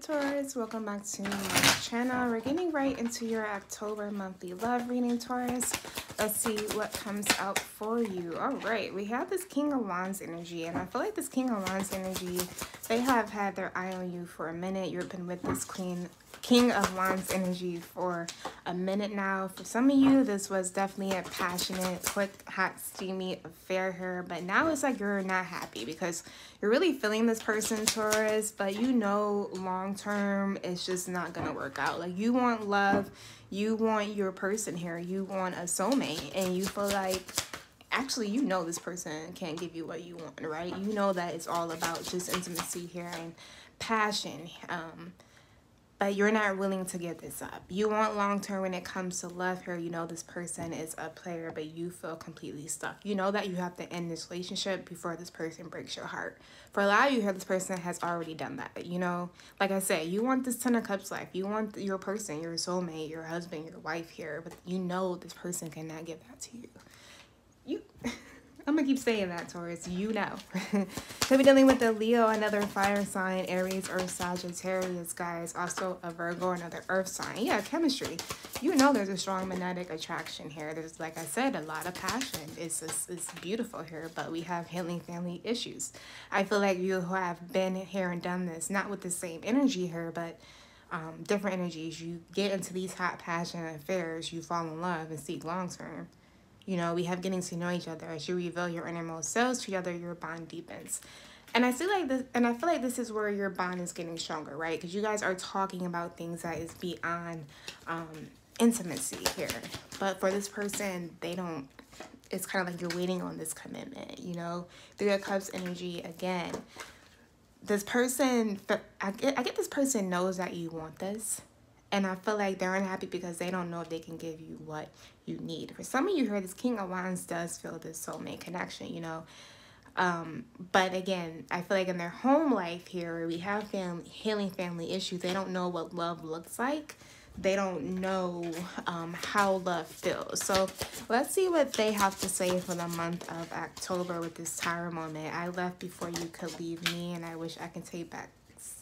Taurus, welcome back to my channel. We're getting right into your October monthly love reading, Taurus. Let's see what comes out for you. All right, we have this King of Wands energy, and I feel like this King of Wands energy, they have had their eye on you for a minute. You've been with this Queen King of Wands energy for a minute now. For some of you, this was definitely a passionate, quick, hot, steamy affair here. But now it's like you're not happy because you're really feeling this person, Taurus. But you know long term, it's just not going to work out. Like you want love. You want your person here. You want a soulmate. And you feel like actually you know this person can't give you what you want right you know that it's all about just intimacy here and passion um but you're not willing to give this up. You want long term when it comes to love here. You know this person is a player, but you feel completely stuck. You know that you have to end this relationship before this person breaks your heart. For a lot of you here, this person has already done that. You know, like I said, you want this Ten of Cups life. You want your person, your soulmate, your husband, your wife here, but you know this person cannot give that to you. You. I'm gonna keep saying that, Taurus. You know. Could be dealing with a Leo, another fire sign, Aries, or Sagittarius, guys. Also a Virgo, another earth sign. Yeah, chemistry. You know there's a strong magnetic attraction here. There's, like I said, a lot of passion. It's, it's, it's beautiful here, but we have healing family issues. I feel like you who have been here and done this, not with the same energy here, but um, different energies. You get into these hot, passion affairs, you fall in love and seek long term. You know, we have getting to know each other. As you reveal your innermost selves to each other, your bond deepens. And I feel like this, and I feel like this is where your bond is getting stronger, right? Because you guys are talking about things that is beyond um, intimacy here. But for this person, they don't. It's kind of like you're waiting on this commitment, you know. Three of Cups energy again. This person, I get, I get this person knows that you want this and I feel like they're unhappy because they don't know if they can give you what you need. For some of you here, this King of Wands does feel this soulmate connection, you know. Um, but again, I feel like in their home life here, we have family, healing family issues. They don't know what love looks like. They don't know um, how love feels. So let's see what they have to say for the month of October with this Tower moment. I left before you could leave me, and I wish I can take back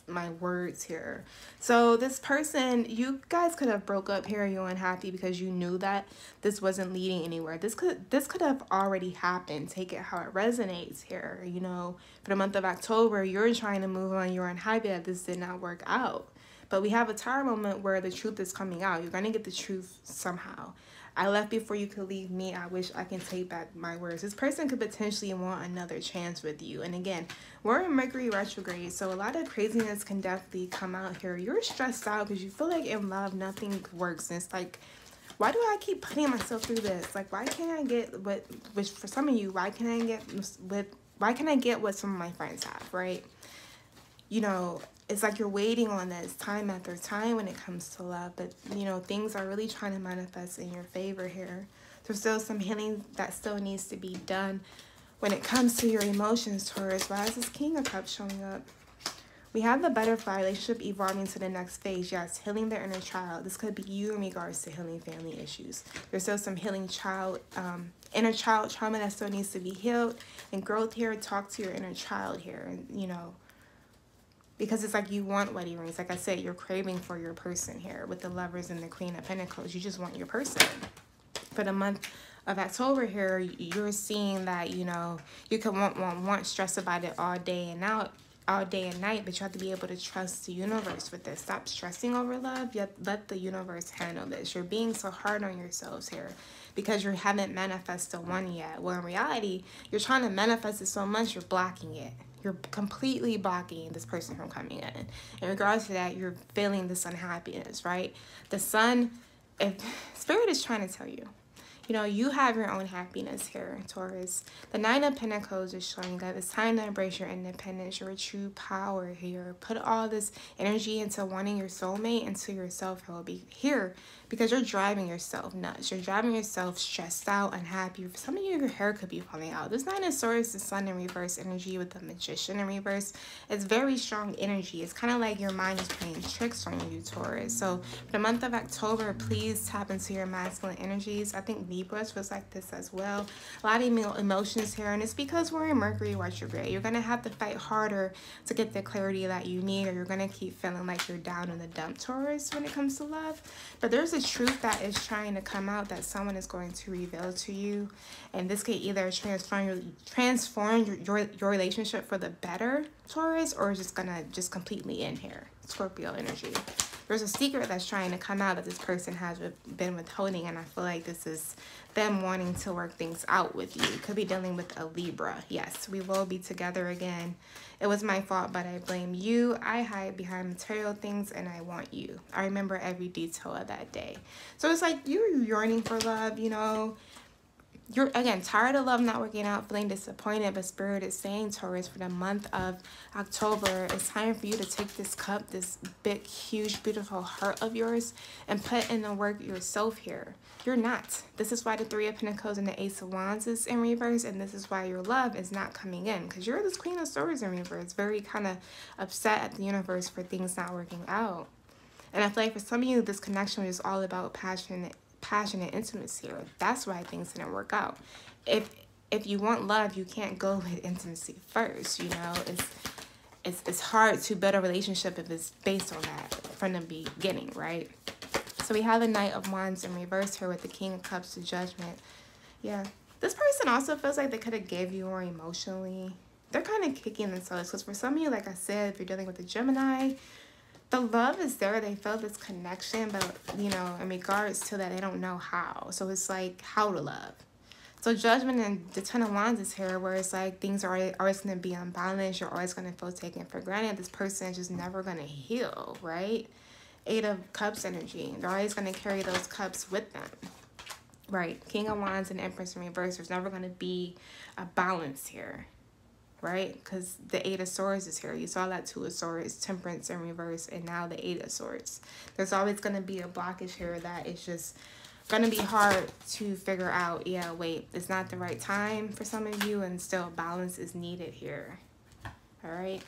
my words here. So this person, you guys could have broke up here. You're unhappy because you knew that this wasn't leading anywhere. This could this could have already happened. Take it how it resonates here. You know, for the month of October, you're trying to move on. You're unhappy that this did not work out. But we have a tower moment where the truth is coming out. You're going to get the truth somehow. I left before you could leave me. I wish I can take back my words. This person could potentially want another chance with you. And again, we're in Mercury retrograde, so a lot of craziness can definitely come out here. You're stressed out because you feel like in love nothing works. And it's like, why do I keep putting myself through this? Like, why can't I get what, which for some of you, why can't I get with, why can't I get what some of my friends have, right? You know, it's like you're waiting on this time after time when it comes to love but you know things are really trying to manifest in your favor here. There's still some healing that still needs to be done when it comes to your emotions taurus. Why is this king of cups showing up? We have the butterfly relationship evolving to the next phase. Yes healing the inner child. This could be you in regards to healing family issues. There's still some healing child um, inner child trauma that still needs to be healed and growth here. Talk to your inner child here and you know because it's like you want wedding rings. Like I said, you're craving for your person here with the lovers and the queen of pentacles. You just want your person. For the month of October here, you're seeing that, you know, you can want, want, want stress about it all day and out all day and night, but you have to be able to trust the universe with this. Stop stressing over love. Yet let the universe handle this. You're being so hard on yourselves here because you haven't manifested one yet. Well, in reality, you're trying to manifest it so much, you're blocking it. You're completely blocking this person from coming in. In regards to that, you're feeling this unhappiness, right? The sun, if spirit is trying to tell you, you know, you have your own happiness here, Taurus. The Nine of Pentacles is showing that it's time to embrace your independence, your true power here. Put all this energy into wanting your soulmate, into yourself It will be here because you're driving yourself nuts. You're driving yourself stressed out, unhappy. For some of you, your hair could be falling out. This Nine of Swords, the Sun in reverse energy with the Magician in reverse. It's very strong energy. It's kind of like your mind is playing tricks on you, Taurus. So for the month of October, please tap into your masculine energies. I think Libras feels like this as well. A lot of emotions here, and it's because we're in Mercury retrograde. You're going to have to fight harder to get the clarity that you need, or you're going to keep feeling like you're down in the dump, Taurus, when it comes to love. But there's a truth that is trying to come out that someone is going to reveal to you, and this could either transform your, transform your, your, your relationship for the better, Taurus, or just to just completely end here, Scorpio energy there's a secret that's trying to come out that this person has been withholding and I feel like this is them wanting to work things out with you. Could be dealing with a Libra. Yes, we will be together again. It was my fault, but I blame you. I hide behind material things and I want you. I remember every detail of that day. So it's like you're yearning for love, you know, you're again tired of love not working out, feeling disappointed, but Spirit is saying, Taurus, for the month of October, it's time for you to take this cup, this big, huge, beautiful heart of yours, and put in the work yourself here. You're not. This is why the Three of Pentacles and the Ace of Wands is in reverse, and this is why your love is not coming in, because you're this Queen of Swords in reverse, very kind of upset at the universe for things not working out. And I feel like for some of you, this connection is all about passion passion and intimacy or that's why things didn't work out. If if you want love you can't go with intimacy first you know? It's it's, it's hard to build a relationship if it's based on that from the beginning right? So we have the knight of wands in reverse here with the king of cups to judgment. Yeah. This person also feels like they could have gave you more emotionally. They're kind of kicking themselves because for some of you like i said if you're dealing with a gemini the love is there. They feel this connection, but you know, in regards to that, they don't know how. So it's like how to love. So judgment and the Ten of Wands is here, where it's like things are always going to be unbalanced. You're always going to feel taken for granted. This person is just never going to heal, right? Eight of Cups energy. They're always going to carry those cups with them. Right. King of Wands and Empress in reverse. There's never going to be a balance here right? Because the Eight of Swords is here. You saw that Two of Swords, Temperance in reverse, and now the Eight of Swords. There's always going to be a blockage here that is just going to be hard to figure out, yeah, wait, it's not the right time for some of you, and still balance is needed here. All right.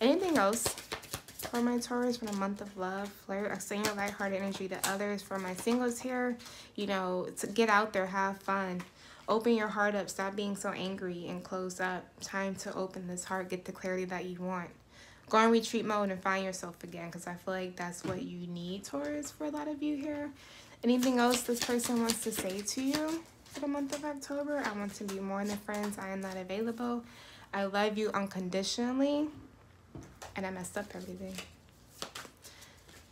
Anything else for my Taurus for the month of love? Flare, send your lighthearted energy to others. For my singles here, you know, to get out there, have fun Open your heart up. Stop being so angry and close up. Time to open this heart. Get the clarity that you want. Go on retreat mode and find yourself again because I feel like that's what you need, Taurus, for a lot of you here. Anything else this person wants to say to you for the month of October? I want to be more than friends. I am not available. I love you unconditionally. And I messed up everything.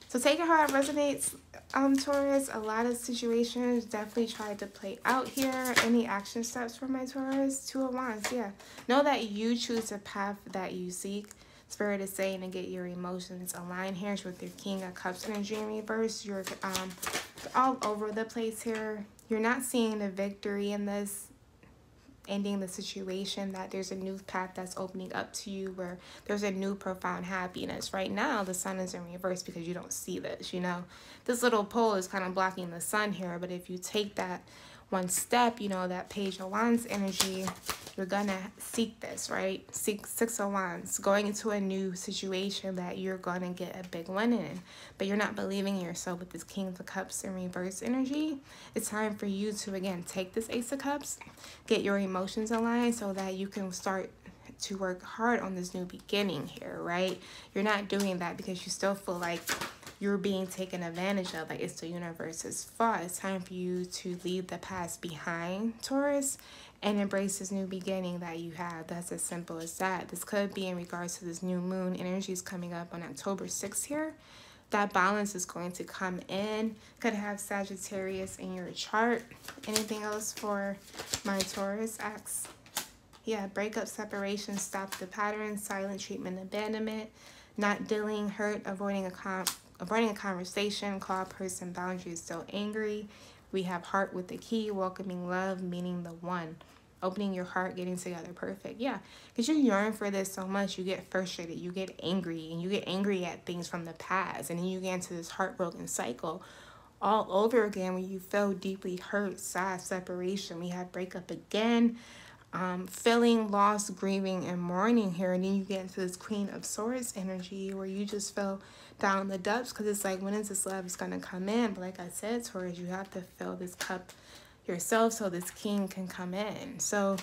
So take it how it resonates, um, Taurus. A lot of situations definitely tried to play out here. Any action steps for my Taurus? Two of Wands, yeah. Know that you choose the path that you seek. Spirit is saying to get your emotions aligned here with your King of Cups energy in reverse. You're um, all over the place here. You're not seeing the victory in this ending the situation, that there's a new path that's opening up to you where there's a new profound happiness. Right now, the sun is in reverse because you don't see this, you know. This little pole is kind of blocking the sun here, but if you take that one step, you know, that page of wands energy, you're gonna seek this, right? Seek six of wands, going into a new situation that you're gonna get a big win in, but you're not believing in yourself with this king of cups in reverse energy. It's time for you to again take this ace of cups, get your emotions aligned so that you can start to work hard on this new beginning here, right? You're not doing that because you still feel like you're being taken advantage of. Like it's the universe's fault. It's time for you to leave the past behind, Taurus, and embrace this new beginning that you have. That's as simple as that. This could be in regards to this new moon energies coming up on October 6th here. That balance is going to come in. Could have Sagittarius in your chart. Anything else for my Taurus X? Yeah, breakup, separation, stop the pattern, silent treatment, abandonment, not dealing, hurt, avoiding a con avoiding a conversation, call person boundaries, so angry. We have heart with the key, welcoming love, meaning the one. Opening your heart, getting together, perfect. Yeah, because you yearn for this so much, you get frustrated, you get angry, and you get angry at things from the past, and then you get into this heartbroken cycle all over again when you feel deeply hurt, sad, separation. We have breakup again, um, feeling lost, grieving, and mourning here. And then you get into this Queen of Swords energy where you just feel down the depths because it's like, when is this love is going to come in? But like I said, Taurus, you have to fill this cup yourself so this king can come in. So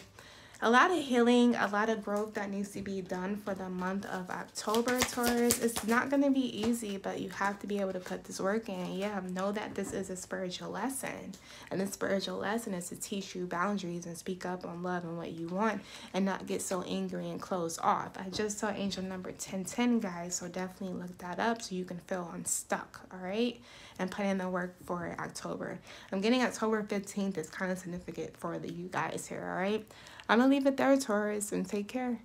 a lot of healing, a lot of growth that needs to be done for the month of October, Taurus. It's not going to be easy, but you have to be able to put this work in. Yeah, know that this is a spiritual lesson. And the spiritual lesson is to teach you boundaries and speak up on love and what you want and not get so angry and close off. I just saw angel number 1010, guys, so definitely look that up so you can feel unstuck, all right? And put in the work for October. I'm getting October 15th is kind of significant for the you guys here, all right? I'm going to leave it there, Taurus, and take care.